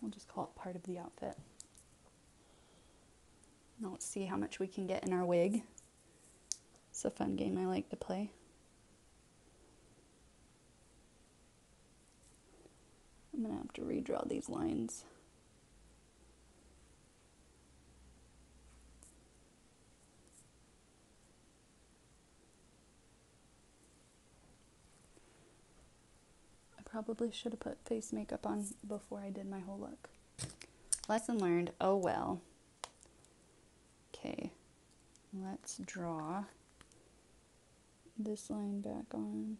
We'll just call it part of the outfit. Now let's see how much we can get in our wig. It's a fun game I like to play. I'm gonna have to redraw these lines. I probably should have put face makeup on before I did my whole look. Lesson learned. Oh well. Okay, let's draw this line back on.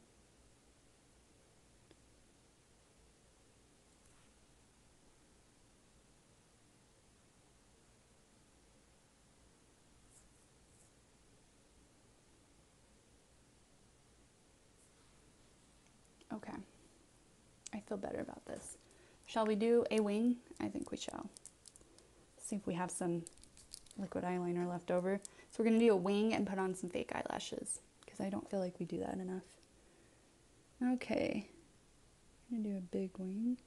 Okay, I feel better about this. Shall we do a wing? I think we shall. See if we have some liquid eyeliner left over. So we're going to do a wing and put on some fake eyelashes because I don't feel like we do that enough. Okay. I'm going to do a big wing.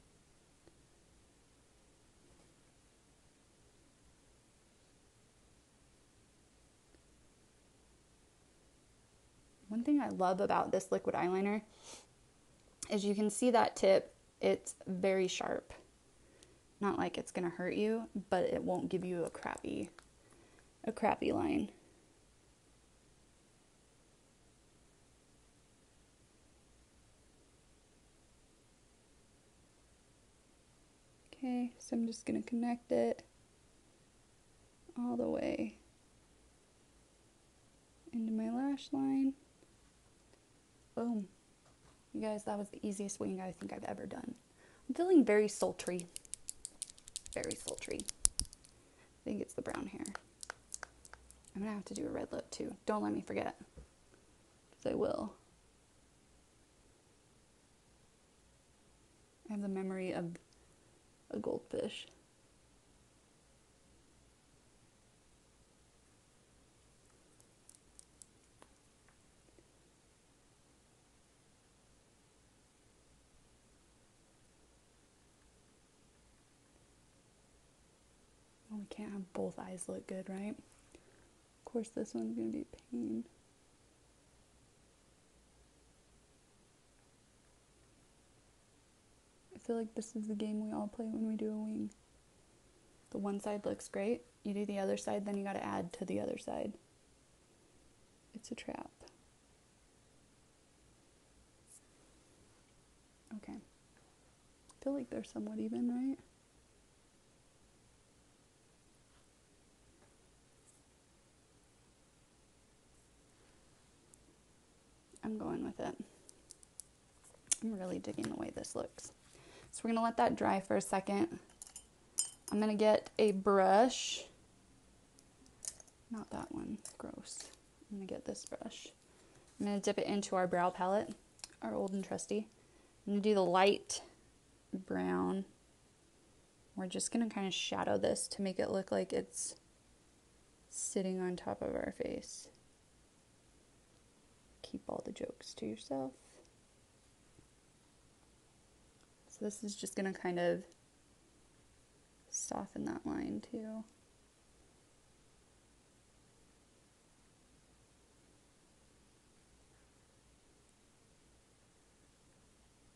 One thing I love about this liquid eyeliner is you can see that tip, it's very sharp. Not like it's going to hurt you, but it won't give you a crappy a crappy line. Okay, so I'm just going to connect it all the way into my lash line. Boom. You guys, that was the easiest wing I think I've ever done. I'm feeling very sultry. Very sultry. I think it's the brown hair. I'm gonna have to do a red lip too. Don't let me forget. Because I will. I have the memory of a goldfish. Well, we can't have both eyes look good, right? Of course, this one's gonna be a pain. I feel like this is the game we all play when we do a wing. The one side looks great, you do the other side, then you gotta add to the other side. It's a trap. Okay. I feel like they're somewhat even, right? I'm going with it. I'm really digging the way this looks. So we're gonna let that dry for a second. I'm gonna get a brush. Not that one, gross. I'm gonna get this brush. I'm gonna dip it into our brow palette, our old and trusty. I'm gonna do the light brown. We're just gonna kind of shadow this to make it look like it's sitting on top of our face keep all the jokes to yourself. So this is just going to kind of soften that line too.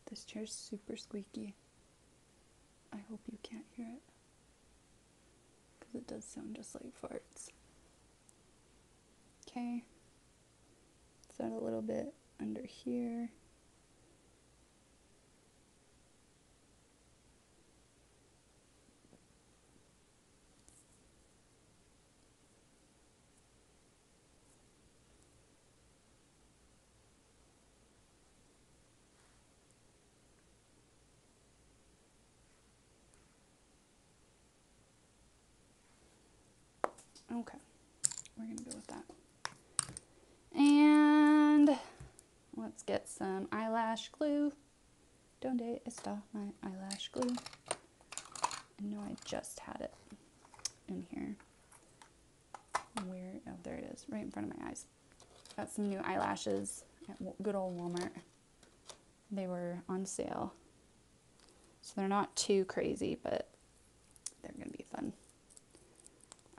This chair's super squeaky. I hope you can't hear it. Because it does sound just like farts. Okay that a little bit under here. Okay. Some eyelash glue. Don't Donde está my eyelash glue? I know I just had it in here. Where? Oh, there it is, right in front of my eyes. Got some new eyelashes at good old Walmart. They were on sale. So they're not too crazy, but they're going to be fun.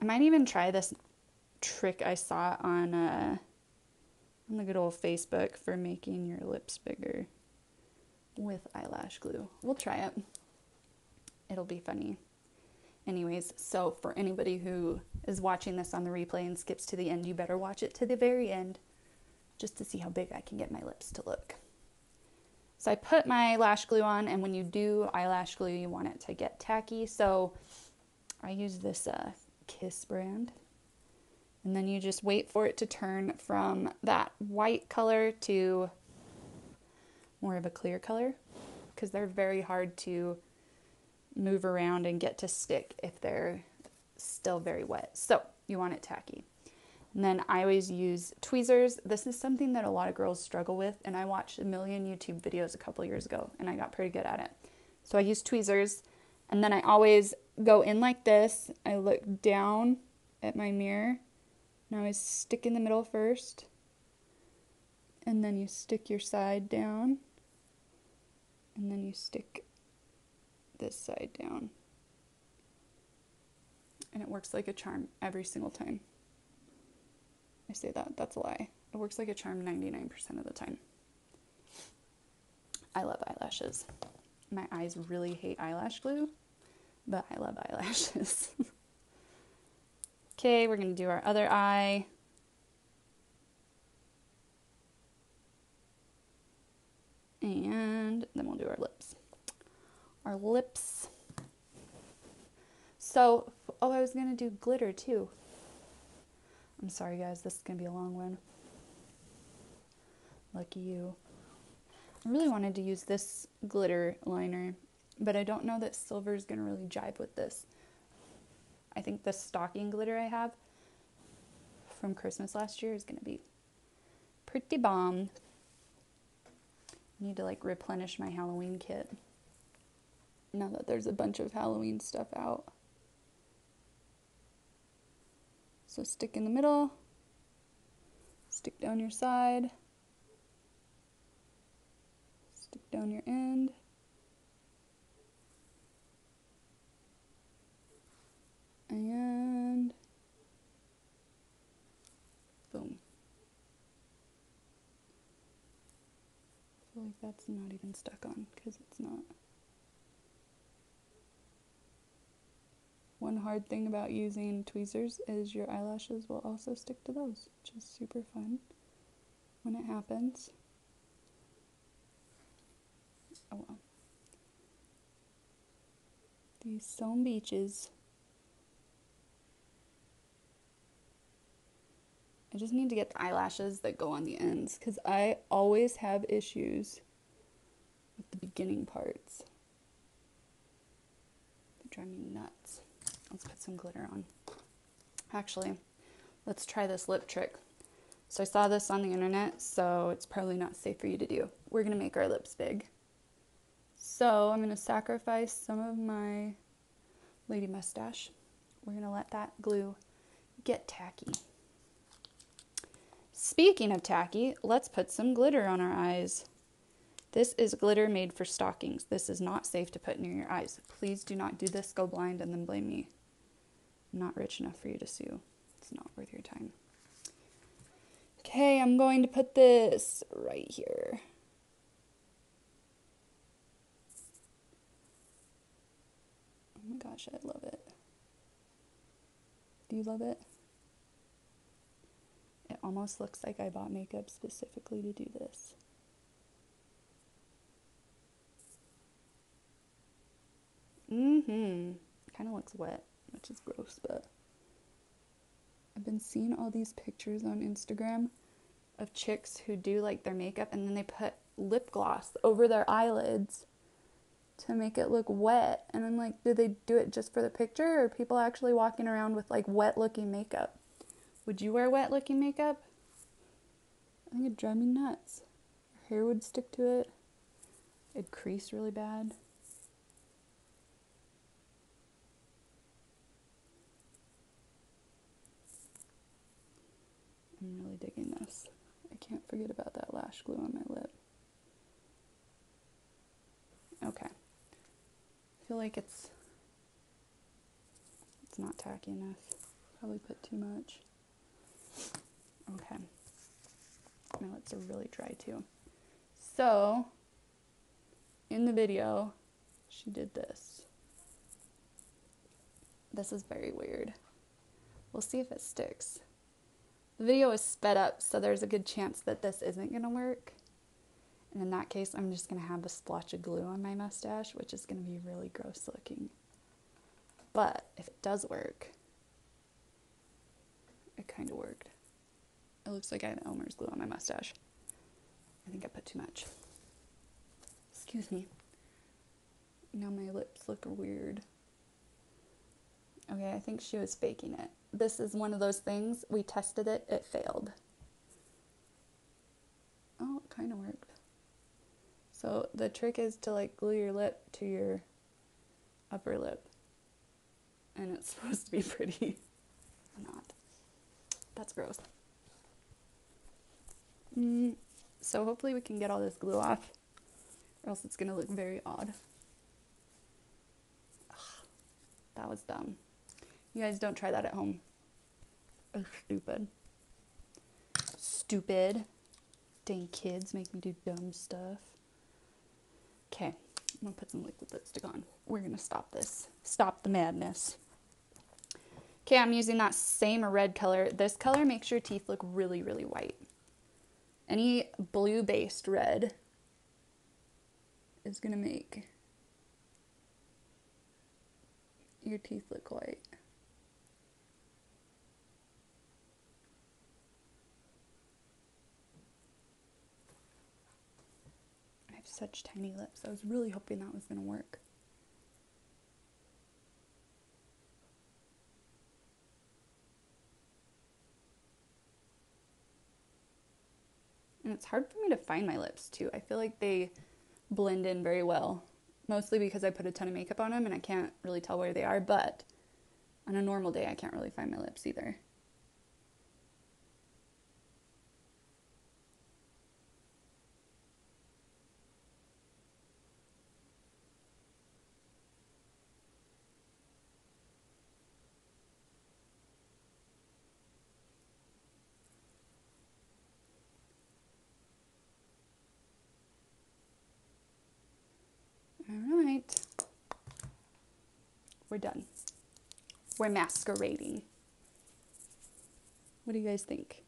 I might even try this trick I saw on uh, on the good old Facebook for making your lips bigger with eyelash glue. We'll try it. It'll be funny. Anyways, so for anybody who is watching this on the replay and skips to the end, you better watch it to the very end just to see how big I can get my lips to look. So I put my lash glue on, and when you do eyelash glue, you want it to get tacky. So I use this uh, Kiss brand. And then you just wait for it to turn from that white color to more of a clear color because they're very hard to move around and get to stick if they're still very wet. So you want it tacky. And then I always use tweezers. This is something that a lot of girls struggle with, and I watched a million YouTube videos a couple years ago and I got pretty good at it. So I use tweezers, and then I always go in like this. I look down at my mirror, and I stick in the middle first, and then you stick your side down, and then you stick this side down. And it works like a charm every single time. I say that, that's a lie. It works like a charm 99% of the time. I love eyelashes. My eyes really hate eyelash glue, but I love eyelashes. okay, we're going to do our other eye. And then we'll do our lips. Our lips. So, oh, I was going to do glitter too. I'm sorry, guys, this is going to be a long one. Lucky you. I really wanted to use this glitter liner, but I don't know that silver is going to really jive with this. I think the stocking glitter I have from Christmas last year is going to be pretty bomb. Need to like replenish my Halloween kit now that there's a bunch of Halloween stuff out. So stick in the middle, stick down your side, stick down your end. And boom. Feel like that's not even stuck on because it's not. One hard thing about using tweezers is your eyelashes will also stick to those, which is super fun when it happens. Oh well. These sewn beaches. I just need to get the eyelashes that go on the ends because I always have issues with the beginning parts. They drive me nuts. Let's put some glitter on. Actually, let's try this lip trick. So I saw this on the internet, so it's probably not safe for you to do. We're gonna make our lips big. So I'm gonna sacrifice some of my lady mustache. We're gonna let that glue get tacky. Speaking of tacky, let's put some glitter on our eyes. This is glitter made for stockings. This is not safe to put near your eyes. Please do not do this, go blind, and then blame me. I'm not rich enough for you to sue. It's not worth your time. Okay, I'm going to put this right here. Oh my gosh, I love it. Do you love it? It almost looks like I bought makeup specifically to do this. Mm-hmm. Kind of looks wet, which is gross, but I've been seeing all these pictures on Instagram of chicks who do like their makeup and then they put lip gloss over their eyelids to make it look wet. And I'm like, do they do it just for the picture or people actually walking around with like wet looking makeup? Would you wear wet looking makeup? I think it'd drive me nuts. Your hair would stick to it. It'd crease really bad. I'm really digging this. I can't forget about that lash glue on my lip. Okay. I feel like it's it's not tacky enough. Probably put too much. Okay. My lips are really dry too. So, in the video, she did this. This is very weird. We'll see if it sticks. The video is sped up, so there's a good chance that this isn't going to work. And in that case, I'm just going to have a splotch of glue on my mustache, which is going to be really gross looking. But if it does work, it kind of worked. It looks like I have Elmer's glue on my mustache. I think I put too much. Excuse me. Now my lips look weird. Okay, I think she was faking it. This is one of those things. We tested it, it failed. Oh, it kind of worked. So the trick is to like glue your lip to your upper lip. And it's supposed to be pretty. Not. That's gross. Mm, so hopefully we can get all this glue off, or else it's gonna look very odd. Ugh, that was dumb. You guys don't try that at home. Ugh, stupid. Stupid. Dang kids make me do dumb stuff. Okay, I'm gonna put some liquid lipstick on. We're gonna stop this. Stop the madness. Okay, I'm using that same red color. This color makes your teeth look really, really white. Any blue based red is gonna make your teeth look white. I have such tiny lips. I was really hoping that was gonna work. And it's hard for me to find my lips too. I feel like they blend in very well, mostly because I put a ton of makeup on them and I can't really tell where they are, but on a normal day, I can't really find my lips either. All right. We're done. We're masquerading. What do you guys think?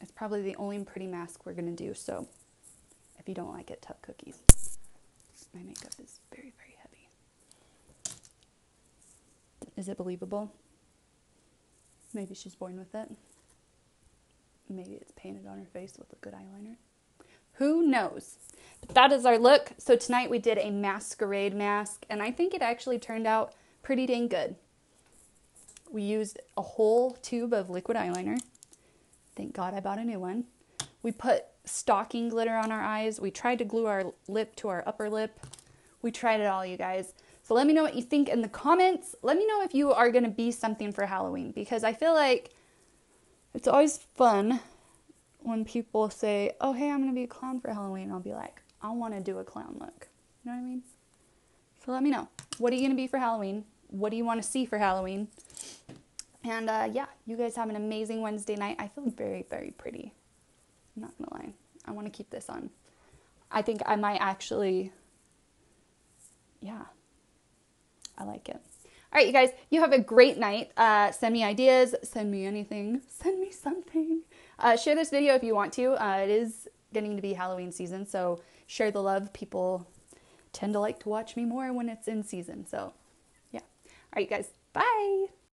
It's probably the only pretty mask we're to do, so if you don't like it, tuck cookies. My makeup is very, very heavy. Is it believable? Maybe she's born with it. Maybe it's painted on her face with a good eyeliner. Who knows? But that is our look. So tonight we did a masquerade mask, and I think it actually turned out pretty dang good. We used a whole tube of liquid eyeliner. Thank God I bought a new one. We put stocking glitter on our eyes. We tried to glue our lip to our upper lip. We tried it all, you guys. So let me know what you think in the comments. Let me know if you are going to be something for Halloween because I feel like it's always fun when people say, "Oh, hey, I'm going to be a clown for Halloween." I'll be like, "I want to do a clown look." You know what I mean? So let me know. What are you going to be for Halloween? What do you want to see for Halloween? And uh, yeah, you guys have an amazing Wednesday night. I feel very, very pretty. I'm not gonna lie. I want to keep this on. I think I might actually, yeah, I like it. All right, you guys, you have a great night. Uh, send me ideas, send me anything, send me something. Uh, share this video if you want to. Uh, it is getting to be Halloween season, so share the love. People tend to like to watch me more when it's in season. So, yeah. All right, you guys, bye.